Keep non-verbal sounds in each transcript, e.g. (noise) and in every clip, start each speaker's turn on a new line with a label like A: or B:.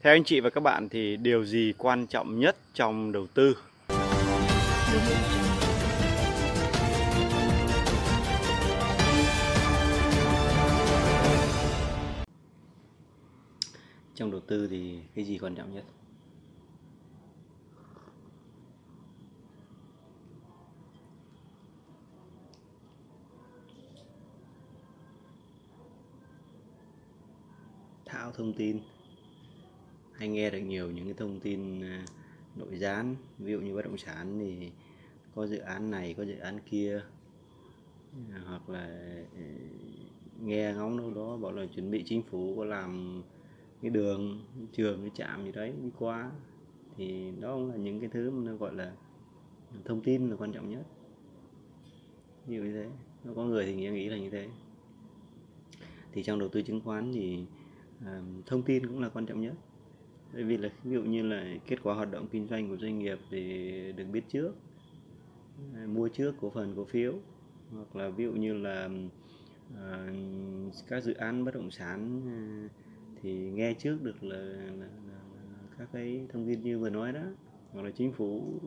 A: Theo anh chị và các bạn thì điều gì quan trọng nhất trong đầu tư? Trong đầu tư thì cái gì quan trọng nhất? Thao thông tin hay nghe được nhiều những cái thông tin à, nội gián ví dụ như bất động sản thì có dự án này có dự án kia à, hoặc là à, nghe ngóng đâu đó bảo là chuẩn bị chính phủ có làm cái đường cái trường cái trạm gì đấy đi qua thì đó cũng là những cái thứ mà nó gọi là thông tin là quan trọng nhất. Như thế nó có người thì nghĩ là như thế. Thì trong đầu tư chứng khoán thì uh, thông tin cũng là quan trọng nhất bởi vì là ví dụ như là kết quả hoạt động kinh doanh của doanh nghiệp thì được biết trước à, mua trước cổ phần cổ phiếu. Hoặc là ví dụ như là à, các dự án bất động sản à, thì nghe trước được là, là, là, là các cái thông tin như vừa nói đó. Hoặc là chính phủ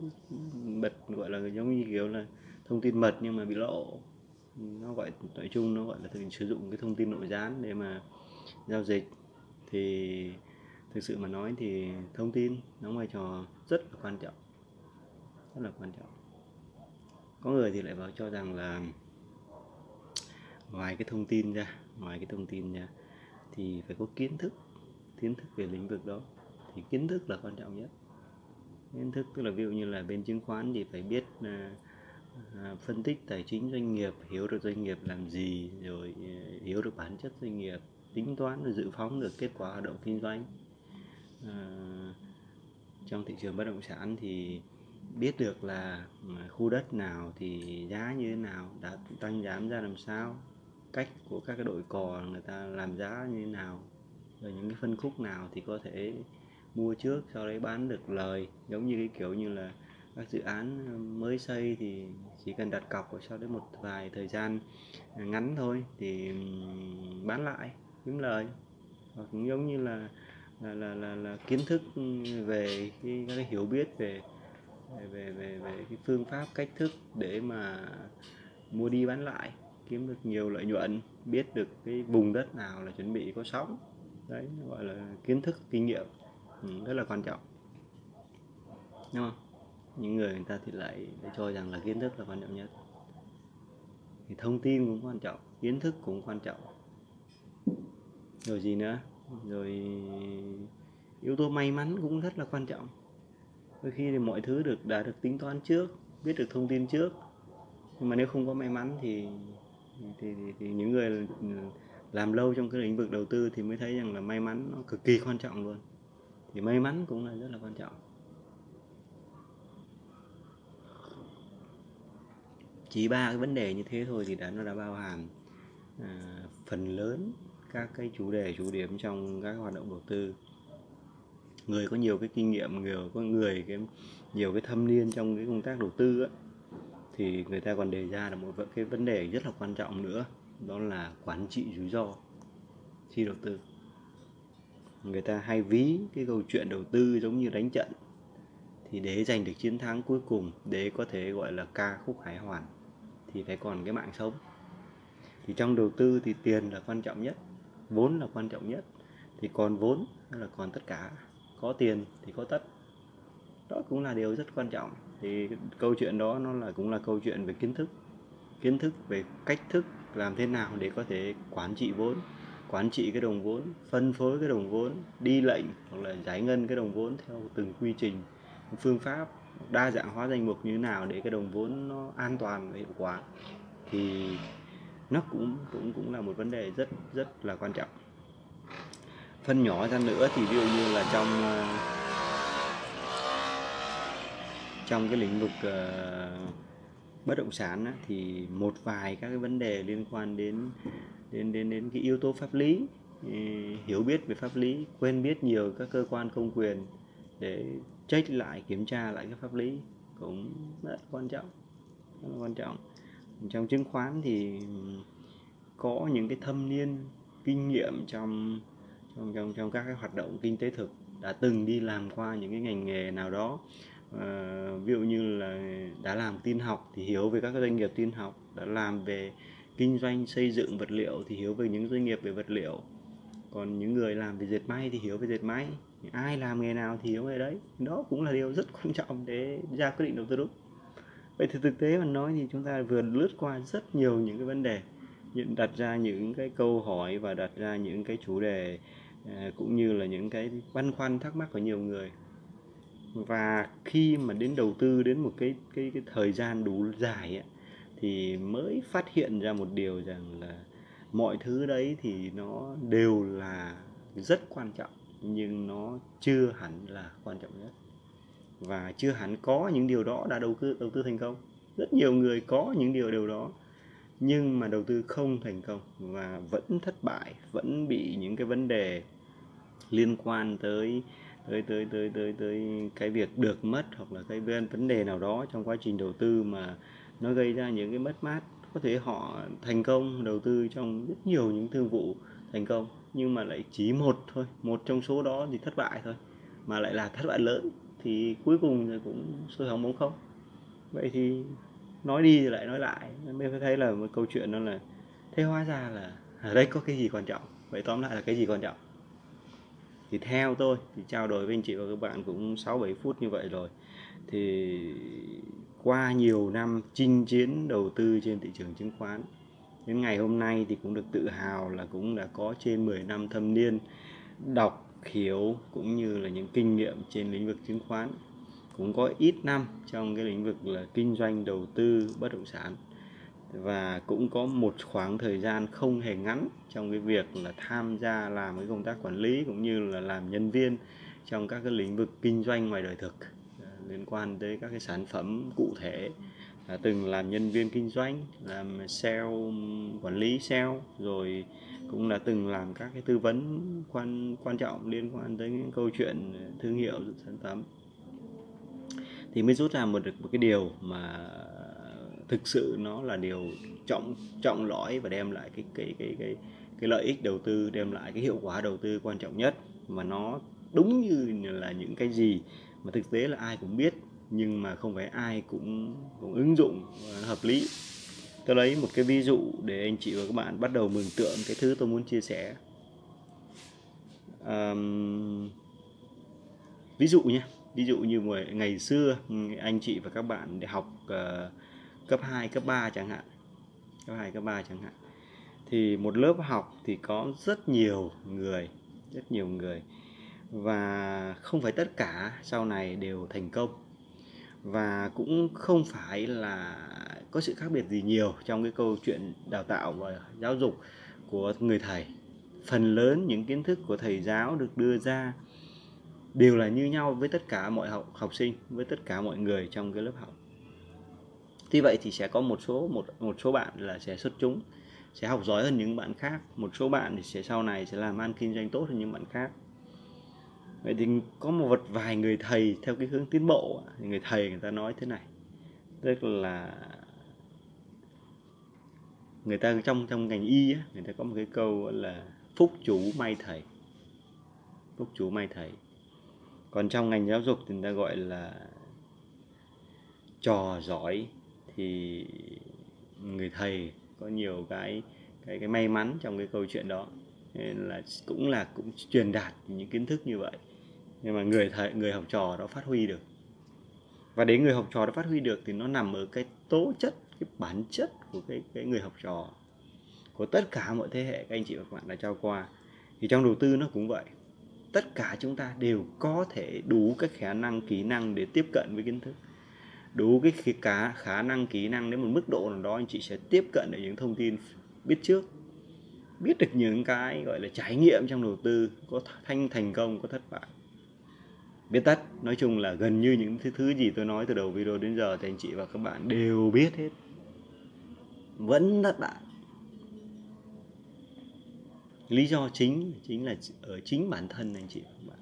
A: bật gọi là giống như kiểu là thông tin mật nhưng mà bị lộ. Nó gọi nói chung nó gọi là sử dụng cái thông tin nội gián để mà giao dịch. Thì thực sự mà nói thì thông tin đóng vai trò rất là quan trọng rất là quan trọng. Có người thì lại vào cho rằng là ngoài cái thông tin ra ngoài cái thông tin ra thì phải có kiến thức kiến thức về lĩnh vực đó thì kiến thức là quan trọng nhất. Kiến thức tức là ví dụ như là bên chứng khoán thì phải biết uh, uh, phân tích tài chính doanh nghiệp hiểu được doanh nghiệp làm gì rồi uh, hiểu được bản chất doanh nghiệp tính toán và dự phóng được kết quả hoạt động kinh doanh. Ờ, trong thị trường bất động sản thì biết được là ờ, khu đất nào thì giá như thế nào, đã tăng giảm ra làm sao, cách của các cái đội cò người ta làm giá như thế nào, rồi những cái phân khúc nào thì có thể mua trước sau đấy bán được lời. Giống như cái kiểu như là các dự án ờ, mới xây thì chỉ cần đặt cọc và sau đấy một vài thời gian ngắn thôi thì bán lại, kiếm lời. Hoặc cũng giống như là là là là, là kiến thức về cái, cái hiểu biết về về về về cái phương pháp cách thức để mà mua đi bán lại kiếm được nhiều lợi nhuận biết được cái vùng đất nào là chuẩn bị có sóng. Đấy gọi là kiến thức kinh nghiệm. Ừ, rất là quan trọng. Đúng không? Những người người ta thì lại, lại cho rằng là kiến thức là quan trọng nhất. Thì thông tin cũng quan trọng kiến thức cũng quan trọng. Rồi gì nữa? Rồi yếu tố may mắn cũng rất là quan trọng. Đôi khi thì mọi thứ được đã được tính toán trước biết được thông tin trước. Nhưng mà nếu không có may mắn thì thì, thì, thì những người làm lâu trong cái lĩnh vực đầu tư thì mới thấy rằng là may mắn nó cực kỳ quan trọng luôn. Thì may mắn cũng là rất là quan trọng. Chỉ ba cái vấn đề như thế thôi thì đã nó đã bao hàm à, phần lớn các cái chủ đề chủ điểm trong các hoạt động đầu tư. Người có nhiều cái kinh nghiệm nhiều có người cái nhiều cái thâm niên trong cái công tác đầu tư á, thì người ta còn đề ra là một cái vấn đề rất là quan trọng nữa đó là quản trị rủi ro khi đầu tư. Người ta hay ví cái câu chuyện đầu tư giống như đánh trận thì để giành được chiến thắng cuối cùng để có thể gọi là ca khúc hải hoàn thì phải còn cái mạng sống. Thì trong đầu tư thì tiền là quan trọng nhất vốn là quan trọng nhất. Thì còn vốn là còn tất cả. Có tiền thì có tất. Đó cũng là điều rất quan trọng. Thì câu chuyện đó nó là cũng là câu chuyện về kiến thức. Kiến thức về cách thức làm thế nào để có thể quản trị vốn, quản trị cái đồng vốn, phân phối cái đồng vốn, đi lệnh hoặc là giải ngân cái đồng vốn theo từng quy trình, phương pháp, đa dạng hóa danh mục như thế nào để cái đồng vốn nó an toàn và hiệu quả. Thì nó cũng cũng cũng là một vấn đề rất rất là quan trọng. Phân nhỏ ra nữa thì ví dụ như là trong ờ, trong cái lĩnh vực uh, bất động sản á, thì một vài các cái vấn đề liên quan đến đến đến đến cái yếu tố pháp lý ừ, hiểu biết về pháp lý quen biết nhiều các cơ quan công quyền để check lại kiểm tra lại cái pháp lý cũng rất quan trọng rất là quan trọng trong chứng khoán thì có những cái thâm niên kinh nghiệm trong trong trong trong các cái hoạt động kinh tế thực đã từng đi làm qua những cái ngành nghề nào đó. À, ví dụ như là đã làm tin học thì hiểu về các doanh nghiệp tin học đã làm về kinh doanh xây dựng vật liệu thì hiểu về những doanh nghiệp về vật liệu. Còn những người làm về dệt may thì hiểu về dệt may. Ai làm nghề nào thì hiểu về đấy. Đó cũng là điều rất quan trọng để ra quyết định đầu tư đúng vậy thì thực tế mà nói thì chúng ta vừa lướt qua rất nhiều những cái vấn đề đặt ra những cái câu hỏi và đặt ra những cái chủ đề ờ, cũng như là những cái băn khoăn thắc mắc của nhiều người. Và khi mà đến đầu tư đến một cái cái cái thời gian đủ dài ấy, thì mới phát hiện ra một điều rằng là mọi thứ đấy thì nó đều là rất quan trọng nhưng nó chưa hẳn là quan trọng nhất và chưa hẳn có những điều đó đã đầu tư đầu tư thành công. Rất nhiều người có những điều điều đó, nhưng mà đầu tư không thành công và vẫn thất bại, vẫn bị những cái vấn đề liên quan tới tới tới tới tới tới cái việc được mất hoặc là cái vấn đề nào đó trong quá trình đầu tư mà nó gây ra những cái mất mát. Có thể họ thành công, đầu tư trong rất nhiều những thương vụ thành công, nhưng mà lại chỉ một thôi, một trong số đó thì thất bại thôi, mà lại là thất bại lớn thì cuối cùng thì cũng sôi hỏng bóng không. Vậy thì nói đi thì lại nói lại, mới phải thấy là một câu chuyện đó là thế hóa ra là ở đây có cái gì quan trọng. Vậy tóm lại là cái gì quan trọng? Thì theo tôi, thì trao đổi với anh chị và các bạn cũng 6 7 phút như vậy rồi, thì qua nhiều năm chinh chiến đầu tư trên thị trường chứng khoán, đến ngày hôm nay thì cũng được tự hào là cũng đã có trên 10 năm thâm niên đọc hiểu cũng như là những kinh nghiệm trên lĩnh vực chứng khoán cũng có ít năm trong cái lĩnh vực là kinh doanh, đầu tư, bất động sản. Và cũng có một khoảng thời gian không hề ngắn trong cái việc là tham gia làm cái công tác quản lý cũng như là làm nhân viên trong các cái lĩnh vực kinh doanh ngoài đời thực à, liên quan tới các cái sản phẩm cụ thể. Từng làm nhân viên kinh doanh, làm sale, quản lý sale, rồi cũng là từng làm các cái tư vấn quan quan trọng liên quan tới những câu chuyện thương hiệu sản phẩm. Thì mới rút ra một được một cái điều mà thực sự nó là điều trọng trọng lõi và đem lại cái cái cái cái cái lợi ích đầu tư, đem lại cái hiệu quả đầu tư quan trọng nhất. Mà nó đúng như là những cái gì mà thực tế là ai cũng biết, nhưng mà không phải ai cũng cũng ứng dụng hợp lý tôi lấy một cái ví dụ để anh chị và các bạn bắt đầu mường tượng cái thứ tôi muốn chia sẻ. Um, ví dụ nhé ví dụ như ngày xưa anh chị và các bạn để học uh, cấp 2, cấp 3 chẳng hạn. Cấp 2, cấp 3 chẳng hạn. Thì một lớp học thì có rất nhiều người rất nhiều người. Và không phải tất cả sau này đều thành công. Và cũng không phải là có sự khác biệt gì nhiều trong cái câu chuyện đào tạo và giáo dục của người thầy? Phần lớn những kiến thức của thầy giáo được đưa ra đều là như nhau với tất cả mọi học học sinh, với tất cả mọi người trong cái lớp học. Tuy vậy thì sẽ có một số, một một số bạn là sẽ xuất chúng, sẽ học giỏi hơn những bạn khác. Một số bạn thì sẽ sau này sẽ làm ăn kinh doanh tốt hơn những bạn khác. Vậy thì có một vật vài người thầy theo cái hướng tiến bộ. Thì người thầy người ta nói thế này, tức là người ta trong trong ngành y á, người ta có một cái câu là phúc chủ may thầy. Phúc chủ may thầy. Còn trong ngành giáo dục thì người ta gọi là trò giỏi thì người thầy có nhiều cái cái cái may mắn trong cái câu chuyện đó. Nên là cũng là cũng truyền đạt những kiến thức như vậy. Nhưng mà người thầy người học trò đó phát huy được. Và đến người học trò đó phát huy được thì nó nằm ở cái tố chất cái bản chất của cái cái người học trò của tất cả mọi thế hệ các anh chị và các bạn đã trao qua. Thì trong đầu tư nó cũng vậy. Tất cả chúng ta đều có thể đủ các khả năng kỹ năng để tiếp cận với kiến thức. Đủ cái cá khả năng kỹ năng đến một mức độ nào đó anh chị sẽ tiếp cận được những thông tin biết trước biết được những cái gọi là trải nghiệm trong đầu tư có thanh thành công có thất bại. Biết tất nói chung là gần như những thứ, thứ gì tôi nói từ đầu video đến giờ thì anh chị và các bạn đều biết hết vẫn thất bại lý do chính chính là ở ờ, chính bản thân anh chị các bạn.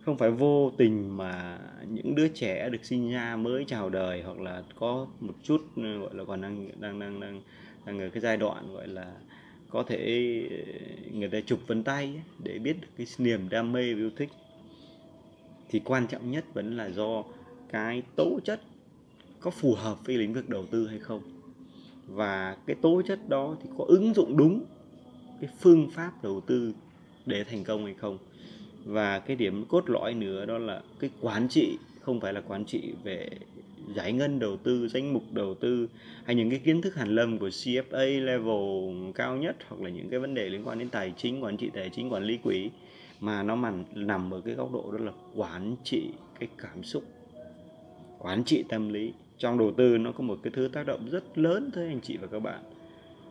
A: Không phải vô tình mà những đứa trẻ được sinh ra mới chào đời hoặc là có một chút ờ, gọi là còn đang đang đang đang đang ở cái giai đoạn, gọi là, có thể ờ, người ta chụp vân tay để biết được cái niềm đam mê và yêu thích. Thì quan trọng nhất vẫn là do cái tố chất có phù hợp với lĩnh vực đầu tư hay không và cái tố chất đó thì có ứng dụng đúng cái phương pháp đầu tư để thành công hay không. Và cái điểm cốt lõi nữa đó là cái quản trị, không phải là quản trị về giải ngân đầu tư, danh mục đầu tư hay những cái kiến thức hàn lâm của CFA level cao nhất hoặc là những cái vấn đề liên quan đến tài chính, quản trị tài chính, quản lý quỹ mà nó mà nằm ở cái góc độ đó là quản trị cái cảm xúc, quản trị tâm lý trong đầu tư nó có một cái thứ tác động rất lớn tới anh chị và các bạn.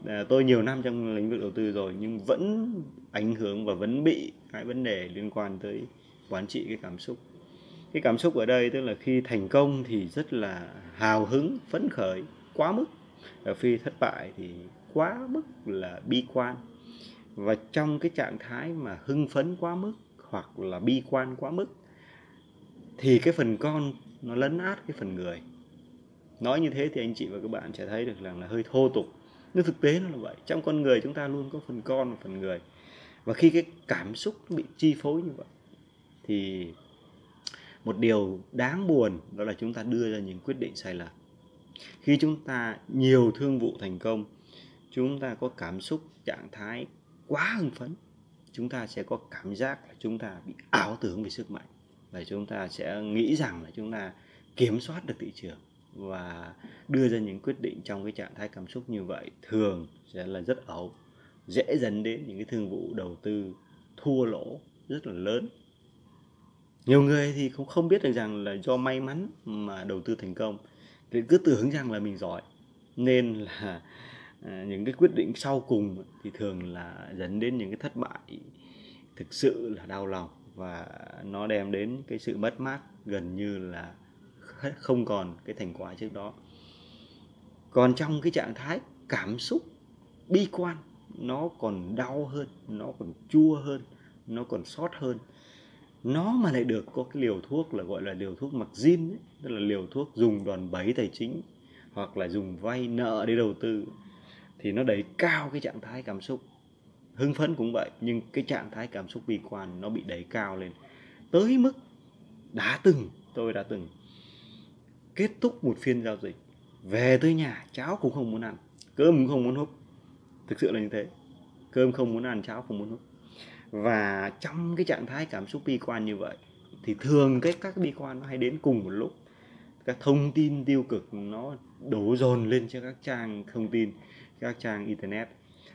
A: À, tôi nhiều năm trong lĩnh vực đầu tư rồi nhưng vẫn ảnh hưởng và vẫn bị cái vấn đề liên quan tới quản trị cái cảm xúc. Cái cảm xúc ở đây tức là khi thành công thì rất là hào hứng phấn khởi quá mức. Và khi thất bại thì quá mức là bi quan. Và trong cái trạng thái mà hưng phấn quá mức hoặc là bi quan quá mức thì cái phần con nó lấn át cái phần người nói như thế thì anh chị và các bạn sẽ thấy được rằng là hơi thô tục. Nhưng thực tế nó là vậy. Trong con người chúng ta luôn có phần con và phần người. Và khi cái cảm xúc bị chi phối như vậy, thì một điều đáng buồn đó là chúng ta đưa ra những quyết định sai lầm. Khi chúng ta nhiều thương vụ thành công, chúng ta có cảm xúc, trạng thái quá hưng phấn, chúng ta sẽ có cảm giác là chúng ta bị ảo tưởng về sức mạnh. Và chúng ta sẽ nghĩ rằng là chúng ta kiểm soát được thị trường và đưa ra những quyết định trong cái trạng thái cảm xúc như vậy thường sẽ là rất ẩu dễ dẫn đến những cái thương vụ đầu tư thua lỗ rất là lớn. Nhiều người thì cũng không biết được rằng là do may mắn mà đầu tư thành công, thì cứ tưởng rằng là mình giỏi, nên là à, những cái quyết định sau cùng thì thường là dẫn đến những cái thất bại thực sự là đau lòng và nó đem đến cái sự mất mát gần như là không còn cái thành quả trước đó. Còn trong cái trạng thái cảm xúc bi quan, nó còn đau hơn, nó còn chua hơn, nó còn sót hơn. Nó mà lại được có cái liều thuốc là gọi là liều thuốc mặc zin tức là liều thuốc dùng đòn bẩy tài chính hoặc là dùng vay nợ để đầu tư, thì nó đẩy cao cái trạng thái cảm xúc. Hưng phấn cũng vậy, nhưng cái trạng thái cảm xúc bi quan nó bị đẩy cao lên. Tới mức đã từng, tôi đã từng kết thúc một phiên giao dịch, về tới nhà cháo cũng không muốn ăn. Cơm cũng không muốn hút thực sự là như thế. Cơm không muốn ăn cháo không muốn hút và trong cái trạng thái cảm xúc bi quan như vậy, thì thường cái các bi quan nó hay đến cùng một lúc. Các thông tin tiêu cực nó đổ dồn lên cho các trang thông tin, các trang internet.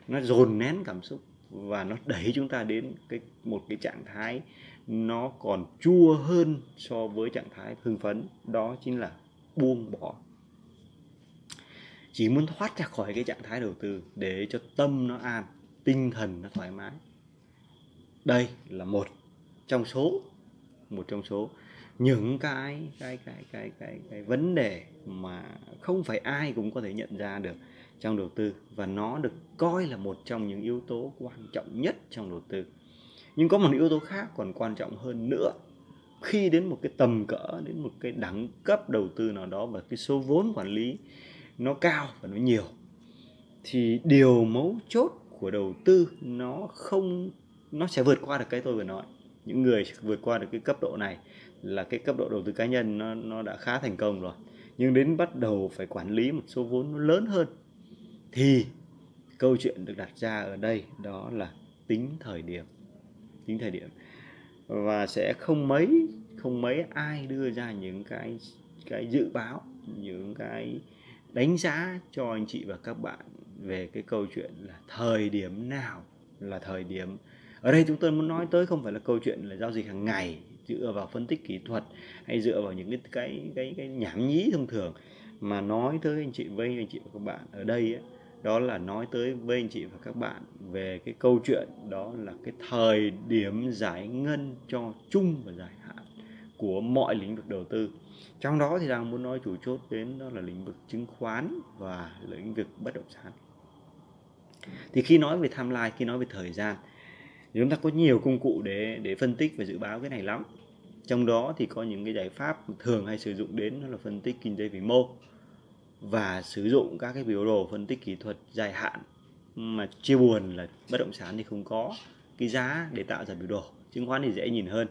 A: Nó dồn nén cảm xúc và nó đẩy chúng ta đến cái, một cái trạng thái nó còn chua hơn so với trạng thái hưng phấn. Đó chính là buông bỏ. Chỉ muốn thoát ra khỏi cái trạng thái đầu tư để cho tâm nó an, tinh thần nó thoải mái. Đây là một trong số, một trong số những cái cái cái cái cái cái vấn đề mà không phải ai cũng có thể nhận ra được trong đầu tư và nó được coi là một trong những yếu tố quan trọng nhất trong đầu tư. Nhưng có một yếu tố khác còn quan trọng hơn nữa khi đến một cái tầm cỡ, đến một cái đẳng cấp đầu tư nào đó và cái số vốn quản lý nó cao và nó nhiều, thì điều mấu chốt của đầu tư nó không, nó sẽ vượt qua được cái tôi vừa nói. Những người vượt qua được cái cấp độ này là cái cấp độ đầu tư cá nhân nó nó đã khá thành công rồi. Nhưng đến bắt đầu phải quản lý một số vốn nó lớn hơn thì câu chuyện được đặt ra ở đây đó là tính thời điểm, tính thời điểm và sẽ không mấy không mấy ai đưa ra những cái cái dự báo những cái đánh giá cho anh chị và các bạn về cái câu chuyện là thời điểm nào là thời điểm. Ở đây chúng tôi muốn nói tới không phải là câu chuyện là giao dịch hàng ngày dựa vào phân tích kỹ thuật hay dựa vào những cái cái cái, cái nhảm nhí thông thường mà nói tới anh chị với anh chị và các bạn. Ở đây ấy, đó là nói tới với anh chị và các bạn về cái câu chuyện đó là cái thời điểm giải ngân cho chung và dài hạn của mọi lĩnh vực đầu tư. Trong đó thì đang muốn nói chủ chốt đến đó là lĩnh vực chứng khoán và lĩnh vực bất động sản. Thì khi nói về timeline, khi nói về thời gian, thì chúng ta có nhiều công cụ để để phân tích và dự báo cái này lắm. Trong đó thì có những cái giải pháp thường hay sử dụng đến đó là phân tích kinh tế vĩ mô và sử dụng các cái biểu đồ phân tích kỹ thuật dài hạn. Mà chia buồn là bất động sản thì không có cái giá để tạo ra biểu đồ, chứng khoán thì dễ nhìn hơn.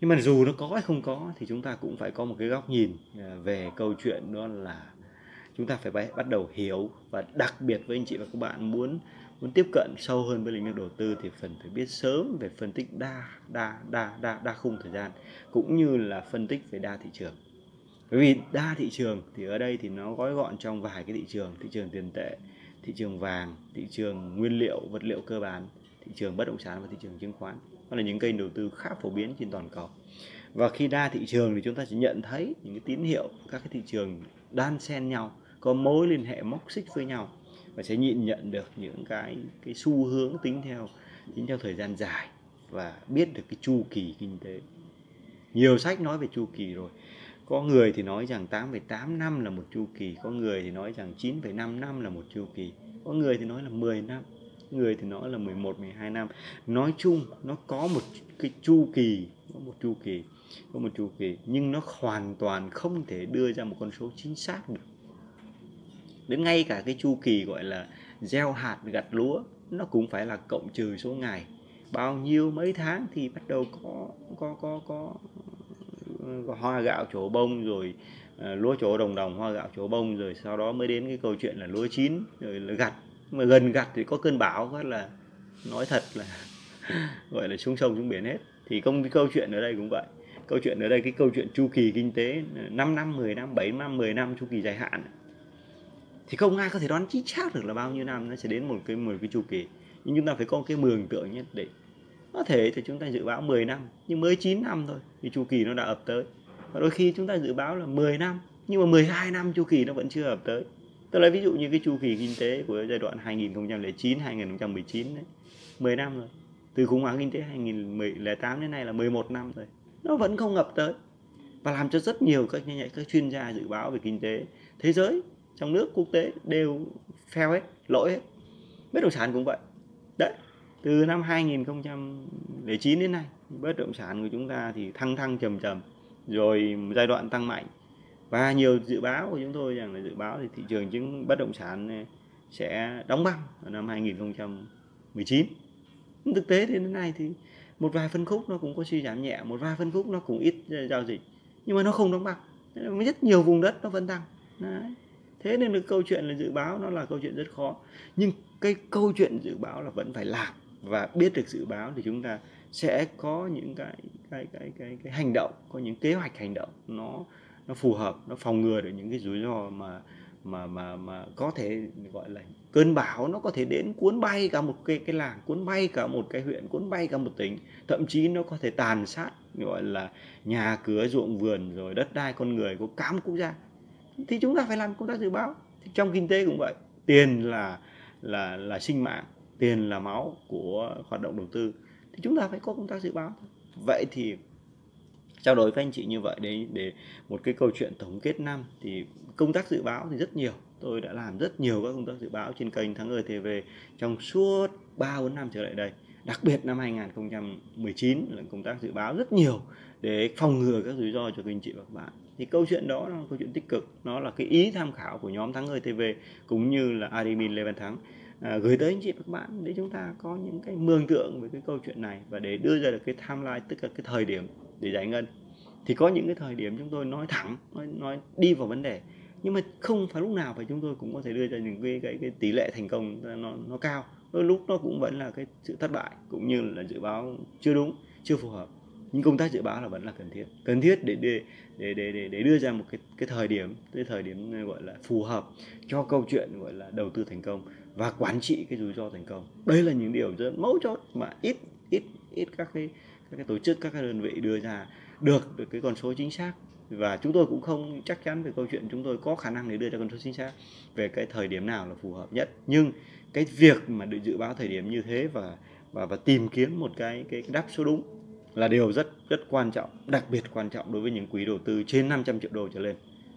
A: Nhưng mà dù nó có hay không có thì chúng ta cũng phải có một cái góc nhìn à, về câu chuyện đó là chúng ta phải bắt đầu hiểu và đặc biệt với anh chị và các bạn muốn muốn tiếp cận sâu hơn với lĩnh vực đầu tư thì phần phải biết sớm về phân tích đa đa đa đa đa khung thời gian, cũng như là phân tích về đa thị trường bởi vì đa thị trường thì ở đây thì nó gói gọn trong vài cái thị trường thị trường tiền tệ, thị trường vàng, thị trường nguyên liệu, vật liệu cơ bản, thị trường bất động sản và thị trường chứng khoán. Đó là những kênh đầu tư khá phổ biến trên toàn cầu. Và khi đa thị trường thì chúng ta sẽ nhận thấy những cái tín hiệu các cái thị trường đan xen nhau, có mối liên hệ móc xích với nhau và sẽ nhìn nhận được những cái cái xu hướng tính theo tính theo thời gian dài và biết được cái chu kỳ kinh tế. Nhiều sách nói về chu kỳ rồi có người thì nói rằng 8,8 năm là một chu kỳ có người thì nói rằng 9,5 năm là một chu kỳ có người thì nói là 10 năm người thì nói là 11 12 năm. Nói chung nó có một cái chu kỳ có một chu kỳ có một chu kỳ nhưng nó hoàn toàn không thể đưa ra một con số chính xác được. Đến ngay cả cái chu kỳ gọi là gieo hạt gặt lúa nó cũng phải là cộng trừ số ngày. Bao nhiêu mấy tháng thì bắt đầu có có có có, có hoa gạo trổ bông rồi ờ, lúa trổ đồng đồng, hoa gạo trổ bông rồi, sau đó mới đến cái câu chuyện là lúa chín, rồi là gặt. Mà gần gặt thì có cơn bão phát là nói thật là (laughs) gọi là xuống sông, xuống biển hết. Thì công cái câu chuyện ở đây cũng vậy. Câu chuyện ở đây, cái câu chuyện chu kỳ kinh tế 5 năm 10 năm 7 năm 10 năm, chu kỳ dài hạn. Thì không ai có thể đoán chính xác được là bao nhiêu năm, nó sẽ đến một cái một cái chu kỳ. Nhưng chúng ta phải có cái mường tượng nhất định có thể thì chúng ta dự báo 10 năm, nhưng mới 9 năm thôi thì chu kỳ nó đã ập tới. Và đôi khi chúng ta dự báo là 10 năm, nhưng mà 12 năm chu kỳ nó vẫn chưa ập tới. Tôi lấy ví dụ như cái chu kỳ kinh tế của giai đoạn 2009 2019 đấy 10 năm rồi. Từ khủng hoảng kinh tế 2008 đến nay là 11 năm rồi. Nó vẫn không ngập tới. Và làm cho rất nhiều các các chuyên gia dự báo về kinh tế thế giới, trong nước, quốc tế đều fail hết, lỗi hết. Bất động sản cũng vậy. Đấy từ năm 2009 đến nay, bất động sản của chúng ta thì thăng thăng trầm trầm, rồi giai đoạn tăng mạnh. Và nhiều dự báo của chúng tôi rằng là dự báo thì thị trường chứng bất động sản ờ, sẽ đóng băng vào năm 2019 thực tế đến nay thì một vài phân khúc nó cũng có suy giảm nhẹ, một vài phân khúc nó cũng ít giao dịch, nhưng mà nó không đóng băng. Rất nhiều vùng đất nó vẫn tăng. Đấy. thế nên là câu chuyện là dự báo nó là câu chuyện rất khó, nhưng cái câu chuyện dự báo là vẫn phải làm và biết được dự báo thì chúng ta sẽ có những cái cái cái cái cái hành động, có những kế hoạch hành động nó nó phù hợp, nó phòng ngừa được những cái rủi ro mà mà mà mà có thể gọi là cơn bão nó có thể đến cuốn bay cả một cái cái làng, cuốn bay cả một cái huyện, cuốn bay cả một tỉnh. Thậm chí nó có thể tàn sát, gọi là nhà cửa, ruộng vườn, rồi đất đai con người của cả một quốc gia. Thì chúng ta phải làm công tác dự báo. Thì trong kinh tế cũng vậy. Tiền là là là sinh mạng tiền là máu của hoạt động đầu tư thì chúng ta phải có công tác dự báo vậy thì trao đổi với anh chị như vậy đấy để một cái câu chuyện tổng kết năm thì công tác dự báo thì rất nhiều tôi đã làm rất nhiều các công tác dự báo trên kênh Thắng Ơi TV trong suốt 3 4 năm trở lại đây. Đặc biệt năm 2019 là công tác dự báo rất nhiều để phòng ngừa các rủi ro cho các anh chị và các bạn. Thì câu chuyện đó là câu chuyện tích cực, nó là cái ý tham khảo của nhóm Thắng Ơi TV cũng như là admin Lê Văn Thắng à, gửi tới anh chị và các bạn để chúng ta có những cái mường tượng về cái câu chuyện này và để đưa ra được cái timeline tức là cái thời điểm để giải ngân. Thì có những cái thời điểm chúng tôi nói thẳng nói, nói đi vào vấn đề nhưng mà không phải lúc nào phải chúng tôi cũng có thể đưa ra những cái cái, cái tỷ lệ thành công nó nó cao. Đôi lúc nó cũng vẫn là cái sự thất bại cũng như là dự báo chưa đúng chưa phù hợp. Nhưng công tác dự báo là vẫn là cần thiết. Cần thiết để để để để để, để đưa ra một cái cái thời điểm cái thời điểm gọi là phù hợp cho câu chuyện gọi là đầu tư thành công và quản trị cái rủi ro thành công. Đây là những điều rất mấu chốt mà ít ít ít các cái các cái tổ chức, các cái đơn vị đưa ra được được cái con số chính xác. Và chúng tôi cũng không chắc chắn về câu chuyện chúng tôi có khả năng để đưa ra con số chính xác về cái thời điểm nào là phù hợp nhất. Nhưng cái việc mà được dự báo thời điểm như thế và và và tìm kiếm một cái cái đáp số đúng là điều rất rất quan trọng, đặc biệt quan trọng đối với những quỹ đầu tư trên 500 triệu đô trở lên.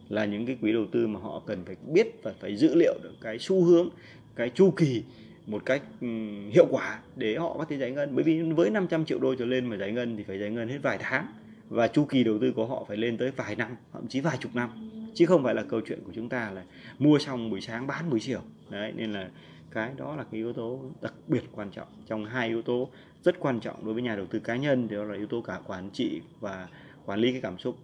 A: Là những cái quỹ đầu tư mà họ cần phải biết và phải dữ liệu được cái xu hướng cái chu kỳ một cách ừ, hiệu quả để họ có thể giải ngân. Bởi vì với 500 triệu đô trở lên mà giải ngân thì phải giải ngân hết vài tháng. Và chu kỳ đầu tư của họ phải lên tới vài năm, thậm chí vài chục năm. Chứ không phải là câu chuyện của chúng ta là mua xong buổi sáng bán buổi chiều. Đấy, nên là cái đó là cái yếu tố đặc biệt quan trọng. Trong hai yếu tố rất quan trọng đối với nhà đầu tư cá nhân, thì đó là yếu tố cả quản trị và quản lý cái cảm xúc.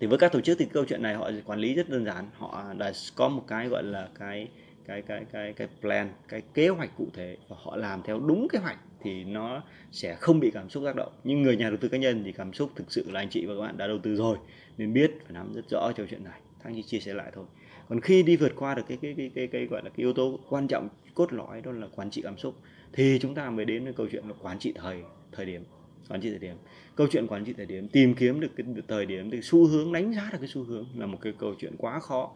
A: Thì với các tổ chức thì câu chuyện này họ quản lý rất đơn giản. Họ đã có một cái gọi là cái cái cái cái cái plan cái kế hoạch cụ thể và họ làm theo đúng kế hoạch thì nó sẽ không bị cảm xúc tác động. Nhưng người nhà đầu tư cá nhân thì cảm xúc thực sự là anh chị và các bạn đã đầu tư rồi nên biết và nắm rất rõ câu chuyện này. Thắng chỉ chia sẻ lại thôi. Còn khi đi vượt qua được cái cái cái cái, cái gọi là cái yếu tố quan trọng cốt lõi đó là quản trị cảm xúc thì chúng ta mới đến với câu chuyện là quản trị thời thời điểm quản trị thời điểm. Câu chuyện quản trị thời điểm tìm kiếm được cái thời điểm thì xu hướng đánh giá được cái xu hướng là một cái câu chuyện quá khó.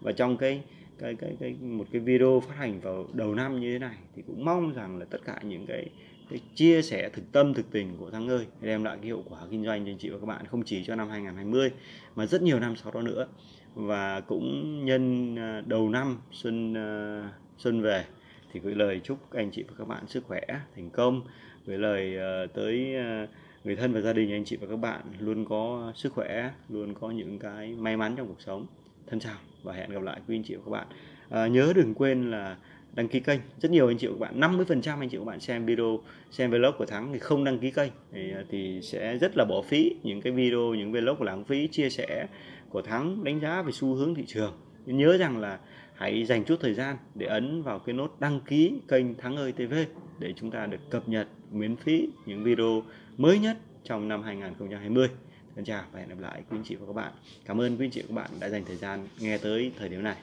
A: Và trong cái cái cái cái một cái video phát hành vào đầu năm như thế này thì cũng mong rằng là tất cả những cái, cái chia sẻ thực tâm thực tình của thắng ơi đem lại cái hiệu quả kinh doanh cho anh chị và các bạn không chỉ cho năm 2020 mà rất nhiều năm sau đó nữa. Và cũng nhân à, đầu năm xuân à, xuân về thì gửi lời chúc anh chị và các bạn sức khỏe thành công. Gửi lời à, tới người thân và gia đình anh chị và các bạn luôn có sức khỏe luôn có những cái may mắn trong cuộc sống thân chào và hẹn gặp lại quý anh chị và các bạn. À, nhớ đừng quên là đăng ký kênh. Rất nhiều anh chị và các bạn 50 phần trăm anh chị và các bạn xem video xem vlog của thắng thì không đăng ký kênh. Thì, à, thì sẽ rất là bỏ phí những cái video những vlog lãng phí chia sẻ của thắng đánh giá về xu hướng thị trường. Nhớ rằng là hãy dành chút thời gian để ấn vào cái nút đăng ký kênh Thắng ơi TV để chúng ta được cập nhật miễn phí những video mới nhất trong năm 2020. Xin chào và hẹn gặp lại quý anh chị và các bạn. Cảm ơn quý anh chị và các bạn đã dành thời gian nghe tới thời điểm này.